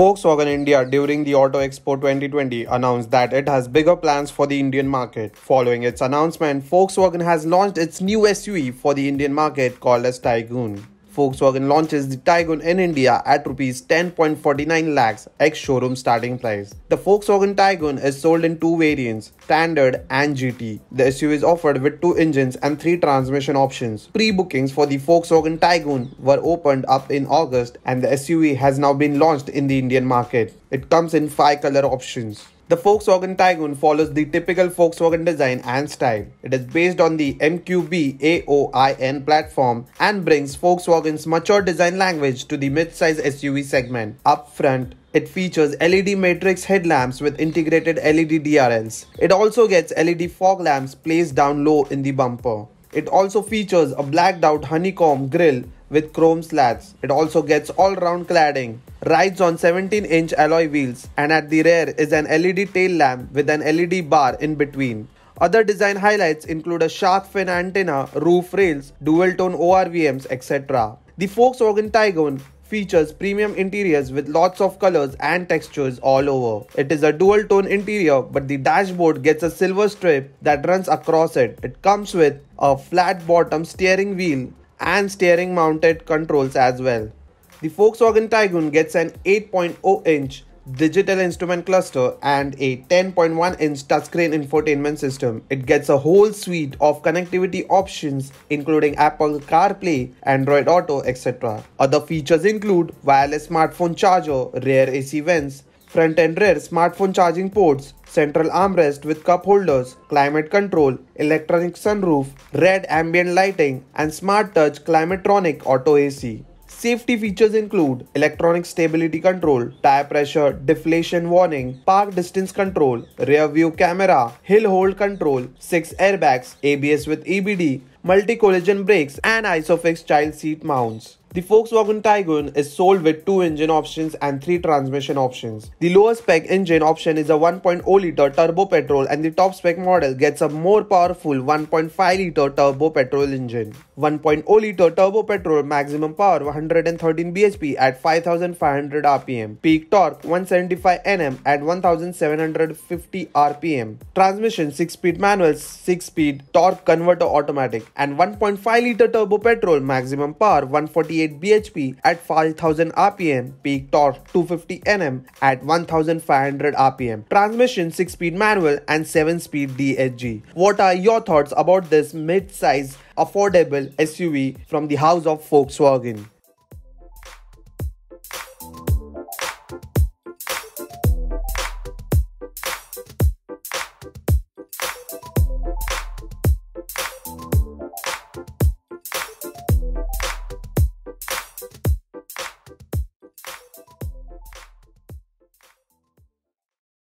Volkswagen India during the Auto Expo 2020 announced that it has bigger plans for the Indian market. Following its announcement, Volkswagen has launched its new SUV for the Indian market called as Taigun. Volkswagen launches the Taigun in India at rupees 10.49 lakhs ex showroom starting price. The Volkswagen Taigun is sold in two variants, Standard and GT. The SUV is offered with two engines and three transmission options. Pre-bookings for the Volkswagen Taigun were opened up in August and the SUV has now been launched in the Indian market. It comes in five color options. The Volkswagen Taigun follows the typical Volkswagen design and style. It is based on the MQB AOIN platform and brings Volkswagen's mature design language to the mid-size SUV segment. Up front, it features LED matrix headlamps with integrated LED DRLs. It also gets LED fog lamps placed down low in the bumper. It also features a blacked out honeycomb grille with chrome slats. It also gets all-round cladding, rides on 17-inch alloy wheels and at the rear is an LED tail lamp with an LED bar in between. Other design highlights include a shark fin antenna, roof rails, dual-tone ORVMs, etc. The Volkswagen Taigun features premium interiors with lots of colors and textures all over. It is a dual tone interior but the dashboard gets a silver strip that runs across it. It comes with a flat bottom steering wheel and steering mounted controls as well. The Volkswagen Taigun gets an 8.0 inch digital instrument cluster and a 10.1 inch touchscreen infotainment system. It gets a whole suite of connectivity options including Apple CarPlay, Android Auto, etc. Other features include wireless smartphone charger, rear AC vents, front and rear smartphone charging ports, central armrest with cup holders, climate control, electronic sunroof, red ambient lighting, and smart touch climatronic auto AC. Safety features include electronic stability control, tire pressure, deflation warning, park distance control, rear view camera, hill hold control, 6 airbags, ABS with EBD, multi-collision brakes and ISOFIX child seat mounts. The Volkswagen Taigun is sold with two engine options and three transmission options. The lower spec engine option is a 1.0 liter turbo petrol and the top spec model gets a more powerful 1.5 liter turbo petrol engine. 1.0 liter turbo petrol maximum power 113 bhp at 5500 rpm. Peak torque 175 Nm at 1750 rpm. Transmission 6 speed manual 6 speed torque converter automatic and 1.5 liter turbo petrol maximum power 148 bhp at 5000 rpm, peak torque 250 Nm at 1500 rpm, transmission 6-speed manual and 7-speed DSG. What are your thoughts about this mid-size affordable SUV from the house of Volkswagen?